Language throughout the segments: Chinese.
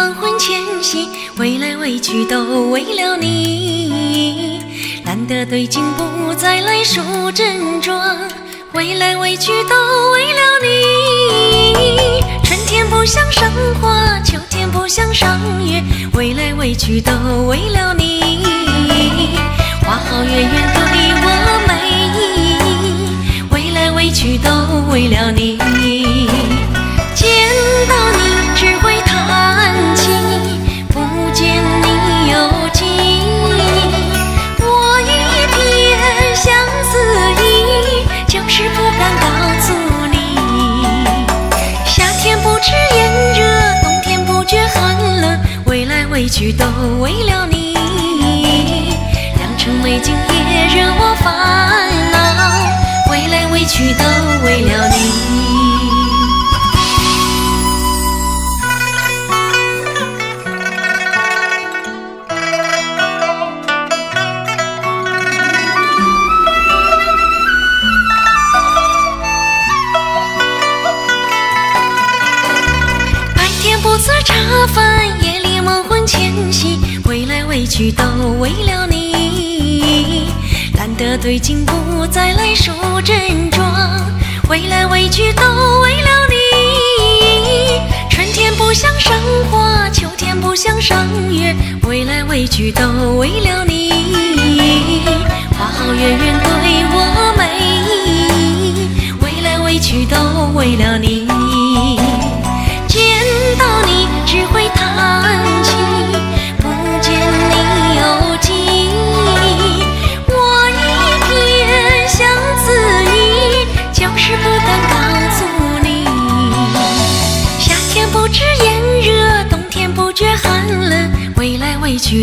黄昏前夕，未来委屈都为了你。难得对镜不再来梳正装，未来委屈都为了你。春天不想赏花，秋天不想赏月，未来委屈都为了你。花好月圆对我美意义，未来委屈都为了你。是炎热，冬天不觉寒冷，未来未去都为了你。良辰美景也惹我烦恼，未来未去都为了你。色茶饭，夜里梦魂牵系，未来委屈都为了你。难得对镜不再来梳正装，未来委屈都为了你。春天不想赏花，秋天不想赏月，未来委屈都为了你。花好月圆对我美意，未来委屈都为了你。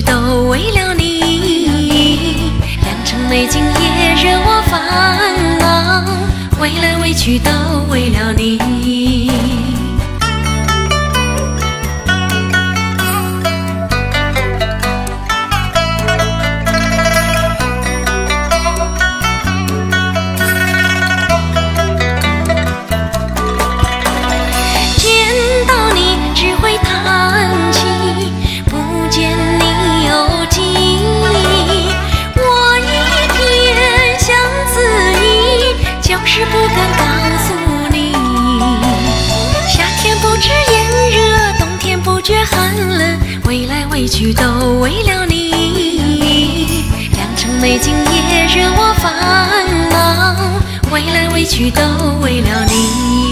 都为了你。良辰美景也惹我烦恼，未来委屈都为了你。是不敢告诉你。夏天不知炎热，冬天不觉寒冷，未来未去都为了你。良辰美景也惹我烦恼，未来未去都为了你。